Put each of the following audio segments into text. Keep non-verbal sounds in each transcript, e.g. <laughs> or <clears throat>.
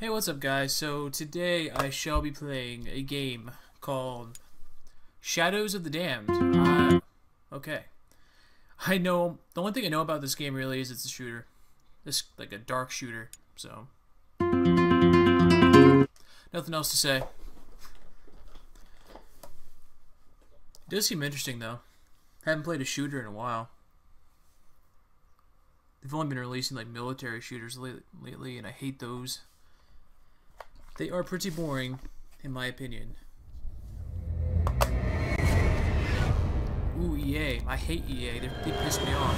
Hey, what's up guys? So today I shall be playing a game called Shadows of the Damned. Uh, okay. I know, the only thing I know about this game really is it's a shooter. This, like a dark shooter, so. Nothing else to say. It does seem interesting though. Haven't played a shooter in a while. They've only been releasing like military shooters lately, and I hate those. They are pretty boring, in my opinion. Ooh, EA. I hate EA. They, they piss me off.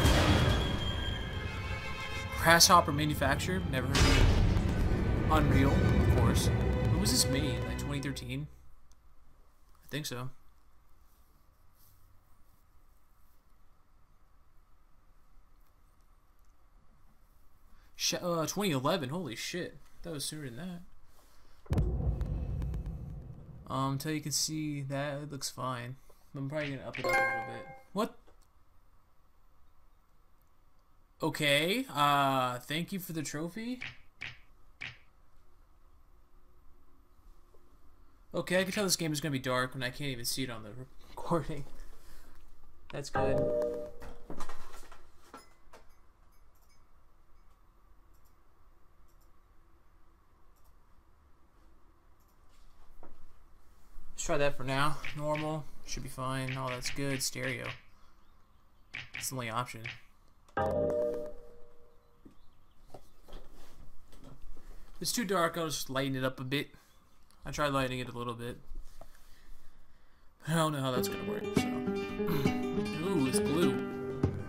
Grasshopper Manufacturer? Never heard of it. Unreal, of course. When was this made? Like 2013? I think so. uh, 2011. Holy shit. That was sooner than that. Um, until you can see that, it looks fine. I'm probably gonna up it up a little bit. What? Okay, uh, thank you for the trophy. Okay, I can tell this game is gonna be dark when I can't even see it on the <laughs> recording. That's good. That for now. Normal. Should be fine. Oh, that's good. Stereo. That's the only option. it's too dark, I'll just lighten it up a bit. I tried lighting it a little bit. I don't know how that's gonna work, so. <clears throat> Ooh, it's blue.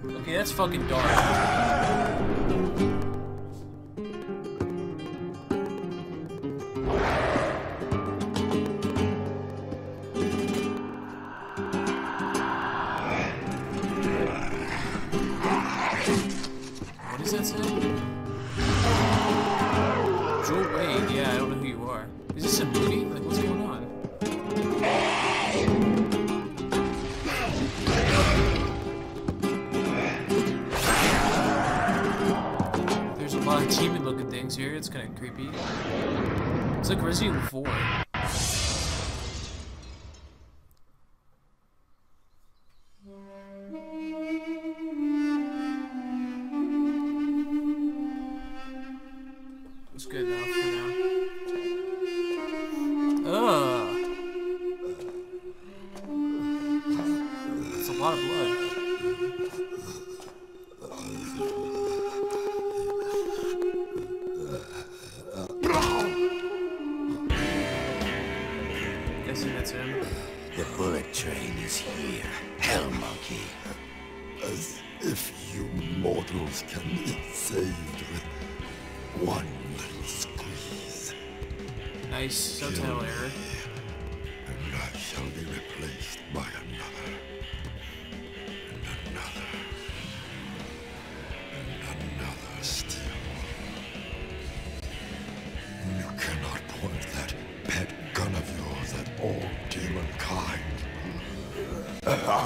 Okay, that's fucking dark. It's like Resident Evil 4. train is here, Hell Monkey. As if you mortals can be saved with one little squeeze. Nice subtitle error. And I shall be replaced by another. wherever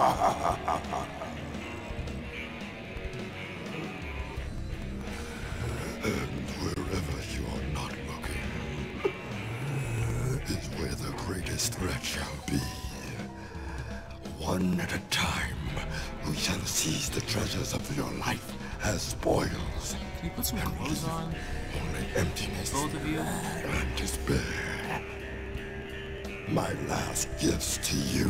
you're not looking is where the greatest threat shall be. One at a time, we shall seize the treasures of your life as spoils. Can you put some clothes on? Only emptiness. Both of you. And despair. My last gifts to you.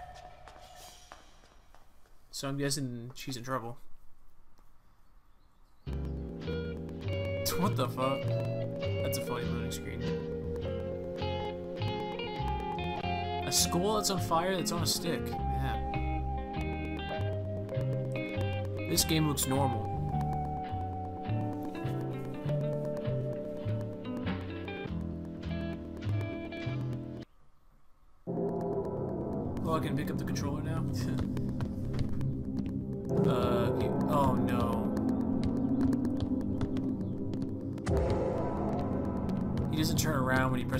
so I'm guessing she's in trouble. What the fuck? That's a funny loading screen. A school that's on fire that's on a stick. Man. This game looks normal. Oh, I can pick up the controller now? <laughs>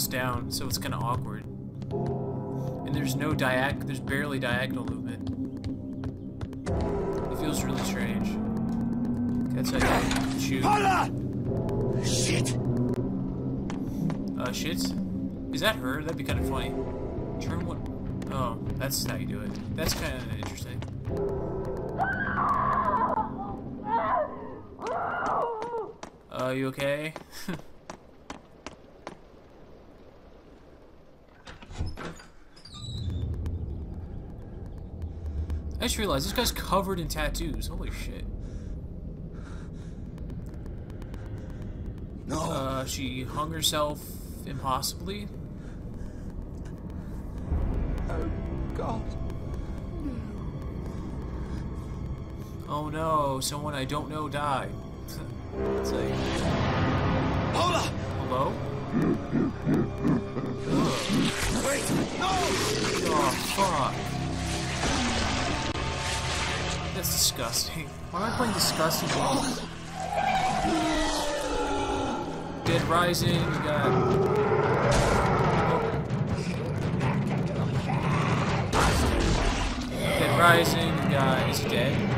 around when you press down, so it's kind of awkward. And there's no diag- there's barely diagonal movement. It feels really strange. That's how you shoot. Hola! Shit! Uh, shit? Is that her? That'd be kind of funny. Turn what? Oh, that's how you do it. That's kind of interesting. Uh, you okay? <laughs> I just realized this guy's covered in tattoos. Holy shit. No. Uh, she hung herself impossibly. oh, God. Oh no, someone I don't know died. It's like, Hola! hello? <laughs> Wait! No! Oh, fuck. That's disgusting. Why am I playing disgusting games? Dead Rising, we got... Oh. Dead Rising, we got... Is he dead?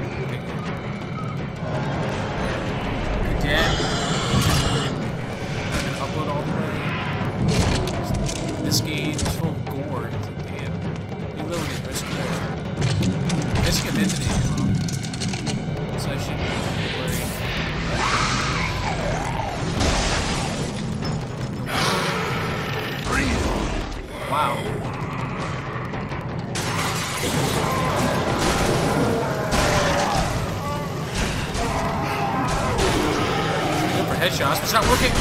Headshots, it's not working.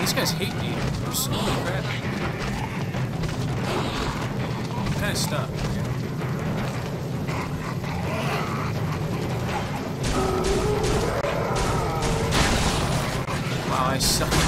These guys hate me. They're so crap. I'm kind of stuck. I suck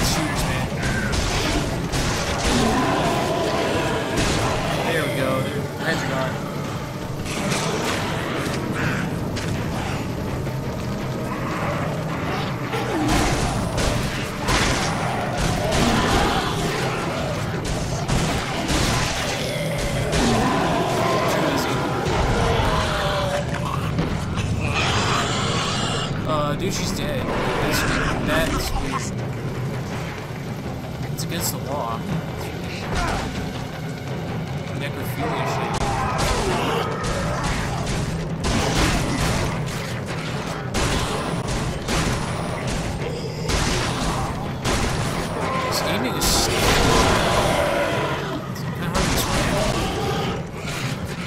This aiming is explain.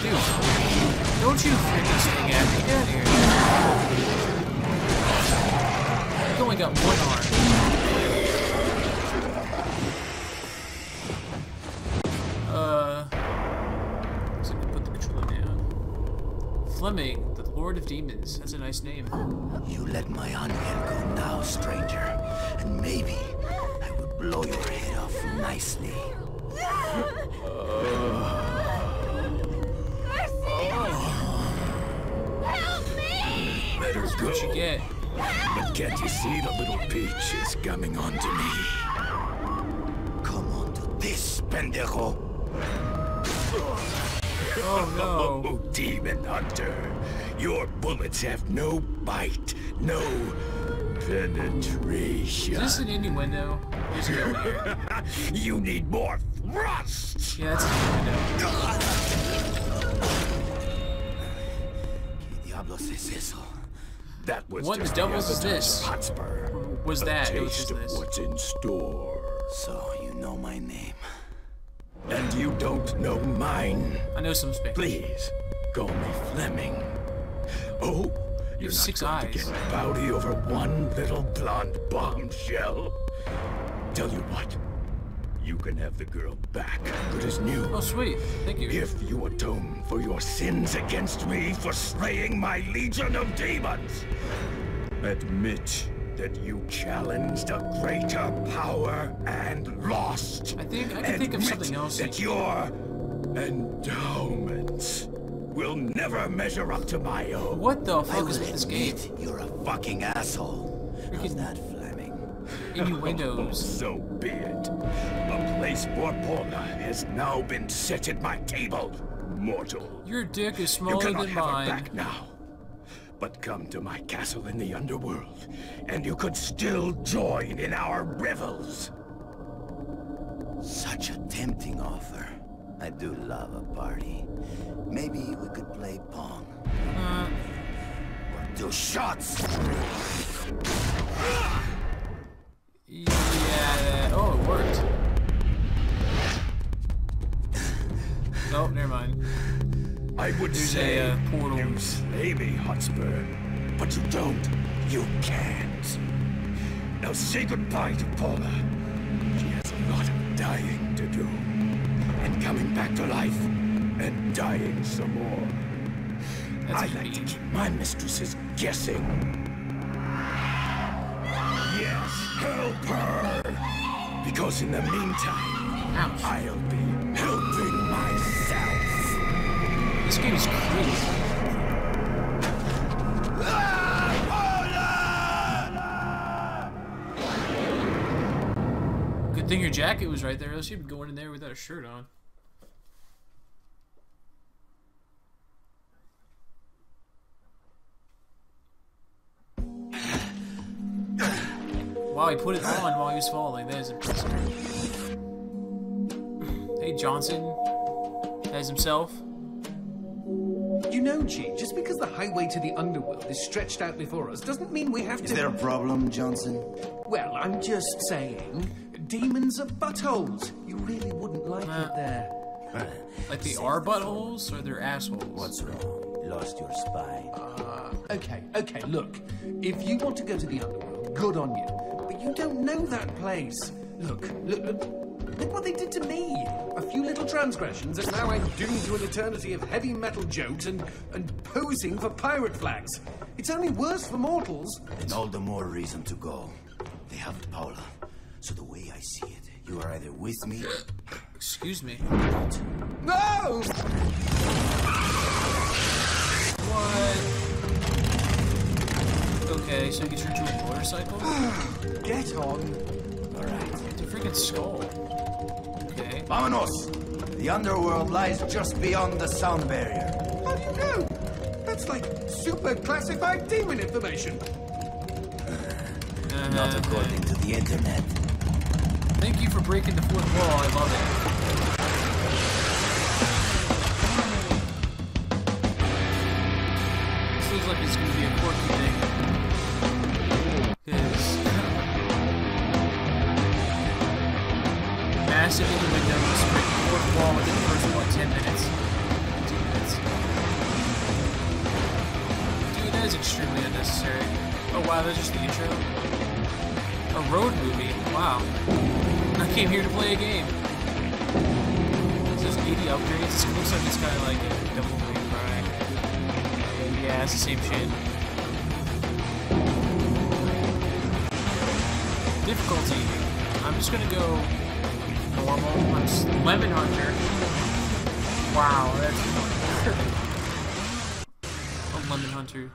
Dude, don't you freaking swing at me. Get here. You've only got one arm. Uh. So I can put the controller down. Fleming, the Lord of Demons. That's a nice name. You let my onion go now, stranger. And maybe blow your head off nicely. Let her That's what you get. But can't you see the little peach is coming on to me? Come on to this, pendejo. Oh no. <laughs> Oh, demon hunter. Your bullets have no bite, no penetration. Is this an innuendo? Just <laughs> go you need more thrust. Yeah, that's <sighs> ¿Qué diablos es eso? That was What in just the devils is this? Hotspur. Was A that? It was taste just of this. what's in store. So you know my name. And you don't know mine. I know some Spanish. Please, call me Fleming. Oh, you're not six going eyes. to get rowdy over one little blonde bombshell. Tell you what, You can have the girl back. Good as new. Oh, sweet. Thank you. If you atone for your sins against me for slaying my legion of demons, admit that you challenged a greater power and lost. I think I can think of something else. That your endowments will never measure up to my own. What the fuck will is with this game? you're a fucking asshole. How's that? <laughs> Innuendos. So be it. A place for Paula has now been set at my table, mortal. Your dick is You smaller cannot than have her back now. But come to my castle in the underworld, and you could still join in our revels. Such a tempting offer. I do love a party. Maybe we could play Pong. Uh, Or do shots! Yeah. Oh, it worked. Oh, never mind. I would There's say a, uh, portal. you slay me, Hotspur, but you don't. You can't. Now say goodbye to Paula. She has a lot of dying to do. And coming back to life, and dying some more. That's I like to keep my mistresses guessing. Her! Because in the meantime, Ouch. I'll be helping myself. This game is crazy. Good thing your jacket was right there, else you'd be going in there without a shirt on. Wow, he put it on while he was falling. That is impressive. Hey, Johnson. As himself. You know, G, just because the highway to the underworld is stretched out before us doesn't mean we have Is to. Is there a problem, Johnson? Well, I'm just saying, demons are buttholes. You really wouldn't like Uh. it there. <laughs> Like they are buttholes or they're assholes? What's wrong? Lost your spine. Uh, okay, okay, look. If you want to go to the underworld, good on you. But you don't know that place. Look, look, look. Look what they did to me. A few little transgressions, and now I'm doomed to an eternity of heavy metal jokes and, and posing for pirate flags. It's only worse for mortals. And all the more reason to go. They have Paula. So the way I see it, you are either with me <gasps> Excuse me. or not. No! What? Okay, so you can turn into a motorcycle? <sighs> Get on. All right. It's a freaking skull. Okay. Vamonos! The underworld lies just beyond the sound barrier. How do you know? That's like super classified demon information. <sighs> Not uh, according to the internet. Thank you for breaking the fourth wall. I love it. A road movie. Wow. I came here to play a game. This is 80 upgrades. It looks like it's kind of like a Devil May Cry. Yeah, it's the same shit. Difficulty. I'm just gonna go normal. I'm Lemon Hunter. Wow, that's <laughs> a Lemon Hunter.